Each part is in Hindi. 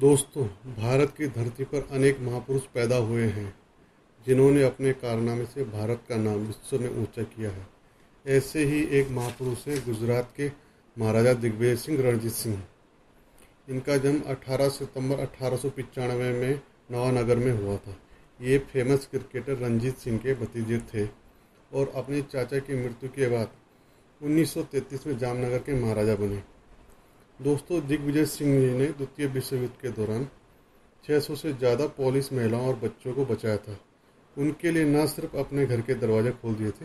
दोस्तों, भारत की धरती पर अनेक महापुरुष पैदा हुए हैं, जिन्होंने अपने कारनामे से भारत का नाम विश्व में ऊँचा किया है। ऐसे ही एक महापुरुष हैं गुजरात के महाराजा दिग्विजय सिंह रणजीत सिंह। इनका जन्म 18 सितंबर अठारह सौ पंचानवे में नवानगर में हुआ था। ये फ़ेमस क्रिकेटर रंजीत सिंह के भतीजे थे और अपने चाचा की मृत्यु के बाद 1933 में जामनगर के महाराजा बने। दोस्तों, दिग्विजय सिंह जी ने द्वितीय विश्व युद्ध के दौरान 600 से ज़्यादा पोलिस महिलाओं और बच्चों को बचाया था। उनके लिए न सिर्फ़ अपने घर के दरवाजे खोल दिए थे,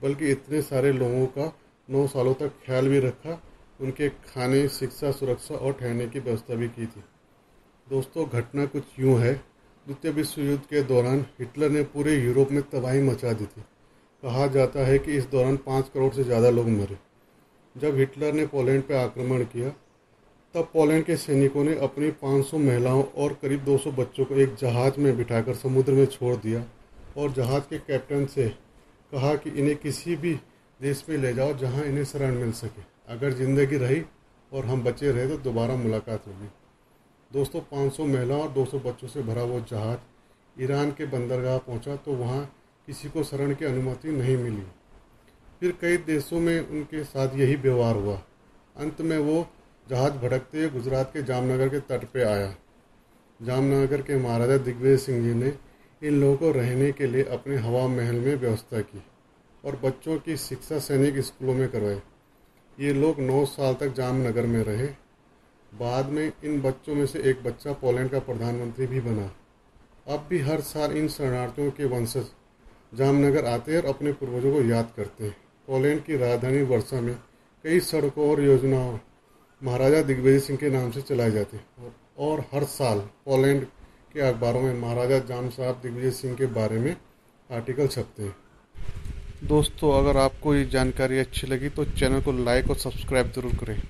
बल्कि इतने सारे लोगों का नौ सालों तक ख्याल भी रखा, उनके खाने, शिक्षा, सुरक्षा और ठहरने की व्यवस्था भी की थी। दोस्तों, घटना कुछ यूँ है, द्वितीय विश्व युद्ध के दौरान हिटलर ने पूरे यूरोप में तबाही मचा दी थी। कहा जाता है कि इस दौरान पाँच करोड़ से ज़्यादा लोग मरे। जब हिटलर ने पोलैंड पर आक्रमण किया तब पोलैंड के सैनिकों ने अपनी 500 महिलाओं और करीब 200 बच्चों को एक जहाज़ में बिठाकर समुद्र में छोड़ दिया और जहाज़ के कैप्टन से कहा कि इन्हें किसी भी देश में ले जाओ जहाँ इन्हें शरण मिल सके। अगर ज़िंदगी रही और हम बचे रहे तो दोबारा मुलाकात होगी। दोस्तों 500 महिलाओं और 200 बच्चों से भरा वो जहाज़ ईरान के बंदरगाह पहुँचा तो वहाँ किसी को शरण की अनुमति नहीं मिली। फिर कई देशों में उनके साथ यही व्यवहार हुआ। अंत में वो जहाज़ भटकते हुए गुजरात के जामनगर के तट पर आया। जामनगर के महाराजा दिग्विजय सिंह जी ने इन लोगों को रहने के लिए अपने हवा महल में व्यवस्था की और बच्चों की शिक्षा सैनिक स्कूलों में करवाई। ये लोग नौ साल तक जामनगर में रहे। बाद में इन बच्चों में से एक बच्चा पोलैंड का प्रधानमंत्री भी बना। अब भी हर साल इन शरणार्थियों के वंशज जामनगर आते हैं और अपने पूर्वजों को याद करते हैं। पोलैंड की राजधानी वर्षा में कई सड़कों और योजनाओं महाराजा दिग्विजय सिंह के नाम से चलाए जाते हैं। और हर साल पोलैंड के अखबारों में महाराजा जाम साहब दिग्विजय सिंह के बारे में आर्टिकल छपते हैं। दोस्तों, अगर आपको ये जानकारी अच्छी लगी तो चैनल को लाइक और सब्सक्राइब ज़रूर करें।